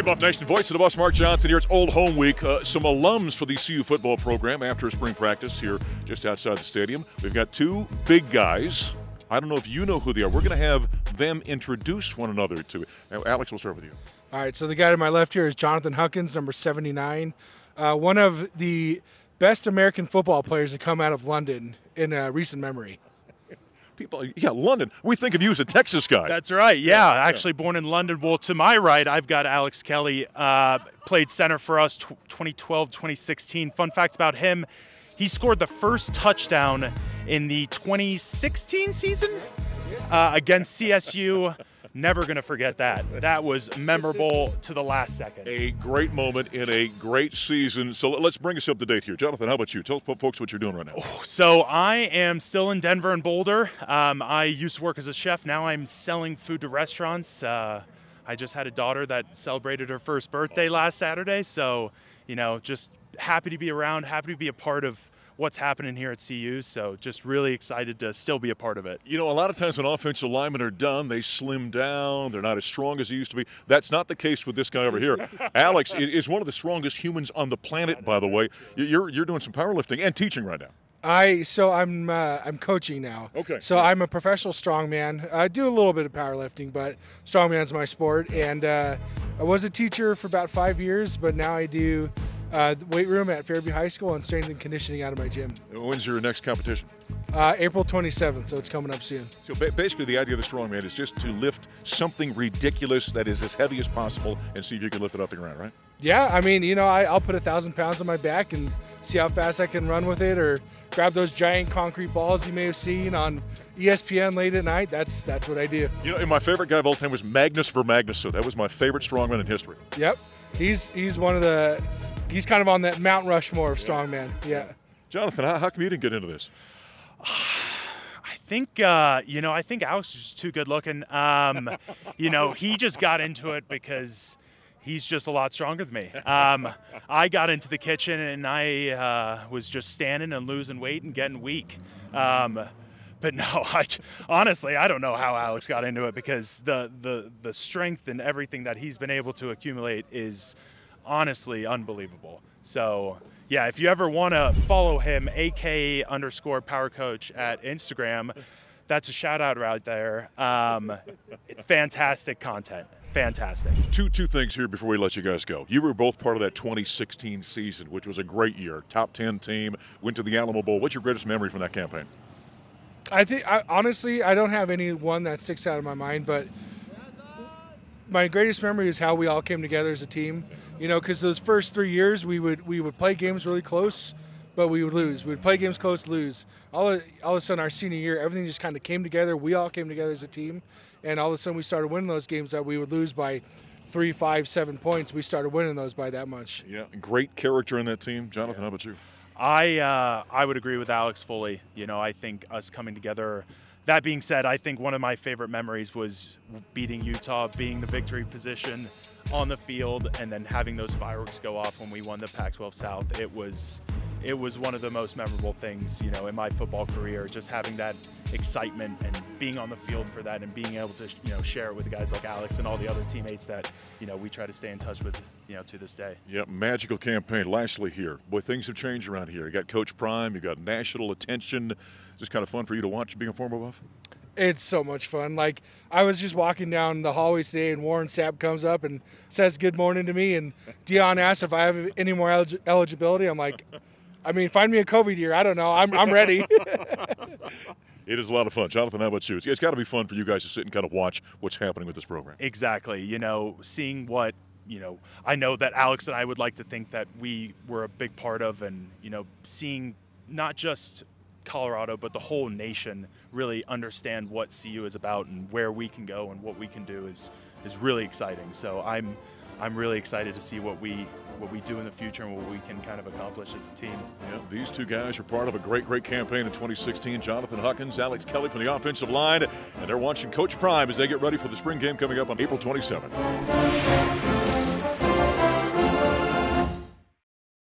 Hey, Buff Nation, voice of the Buffs, Mark Johnson here. It's Old Home Week. Uh, some alums for the CU football program after spring practice here just outside the stadium. We've got two big guys. I don't know if you know who they are. We're going to have them introduce one another to. Uh, Alex, we'll start with you. All right, so the guy to my left here is Jonathan Huckins, number 79. Uh, one of the best American football players to come out of London in uh, recent memory. People, yeah, London. We think of you as a Texas guy. That's right. Yeah, yeah. actually born in London. Well, to my right, I've got Alex Kelley. Uh, played center for us 2012, 2016. Fun fact about him: he scored the first touchdown in the 2016 season uh, against CSU. Never going to forget that. That was memorable to the last second. A great moment in a great season. So let's bring us up to date here. Jonathan, how about you? Tell folks what you're doing right now. Oh, so I am still in Denver and Boulder. Um, I used to work as a chef. Now I'm selling food to restaurants. Uh, I just had a daughter that celebrated her first birthday last Saturday. So, you know, just happy to be around, happy to be a part of what's happening here at CU. So just really excited to still be a part of it. You know, a lot of times when offensive linemen are done, they slim down. They're not as strong as they used to be. That's not the case with this guy over here. Alex is one of the strongest humans on the planet, by the way. You're, you're doing some powerlifting and teaching right now. I so I'm uh, I'm coaching now. Okay. So I'm a professional strongman. I do a little bit of powerlifting, but strongman's my sport. And uh, I was a teacher for about five years, but now I do uh, weight room at Fairview High School and strength and conditioning out of my gym. When's your next competition? Uh, April 27th, so it's coming up soon. So ba basically, the idea of the strongman is just to lift something ridiculous that is as heavy as possible and see if you can lift it up the ground, right? Yeah, I mean, you know, I, will put a thousand pounds on my back and see how fast I can run with it, or grab those giant concrete balls you may have seen on ESPN late at night. That's that's what I do. You know, my favorite guy of all time was Magnus Vermagnus. So that was my favorite strongman in history. Yep, he's he's one of the he's kind of on that Mount Rushmore of strongman. Yeah. Jonathan, how, how come you didn't get into this? I think uh, you know. I think Alex is just too good looking. Um, you know, he just got into it because he's just a lot stronger than me. Um, I got into the kitchen and I uh, was just standing and losing weight and getting weak. Um, but no, I, honestly, I don't know how Alex got into it because the, the the strength and everything that he's been able to accumulate is honestly unbelievable. So yeah, if you ever want to follow him, AK underscore power coach at Instagram, that's a shout out right there. Um, fantastic content. Fantastic. Two two things here before we let you guys go. You were both part of that 2016 season, which was a great year. Top 10 team, went to the Alamo Bowl. What's your greatest memory from that campaign? I think I, honestly, I don't have any one that sticks out of my mind, but my greatest memory is how we all came together as a team. You know, because those first three years we would we would play games really close, but we would lose. We would play games close, lose. All of, all of a sudden, our senior year, everything just kind of came together. We all came together as a team, and all of a sudden, we started winning those games that we would lose by three, five, seven points. We started winning those by that much. Yeah, great character in that team, Jonathan. Yeah. How about you? I uh, I would agree with Alex fully. You know, I think us coming together that being said, I think one of my favorite memories was beating Utah, being the victory position on the field, and then having those fireworks go off when we won the Pac-12 South. It was it was one of the most memorable things, you know, in my football career. Just having that excitement and being on the field for that, and being able to, you know, share it with guys like Alex and all the other teammates that, you know, we try to stay in touch with, you know, to this day. Yeah, magical campaign. Lastly, here, boy, things have changed around here. You got Coach Prime, you got national attention. Just kind of fun for you to watch being a former Buff. It's so much fun. Like I was just walking down the hallway today, and Warren Sapp comes up and says good morning to me, and Deion asks if I have any more eligibility. I'm like, I mean, find me a COVID year. I don't know. I'm, I'm ready. it is a lot of fun. Jonathan, how about you? it's, it's got to be fun for you guys to sit and kind of watch what's happening with this program. Exactly. You know, seeing what you know, I know that Alex and I would like to think that we were a big part of, and you know, seeing not just Colorado, but the whole nation really understand what CU is about and where we can go and what we can do is is really exciting. So I'm I'm really excited to see what we what we do in the future and what we can kind of accomplish as a team. Yeah, these two guys are part of a great, great campaign in 2016. Jonathan Huckins, Alex Kelley from the offensive line, and they're watching Coach Prime as they get ready for the spring game coming up on April 27th.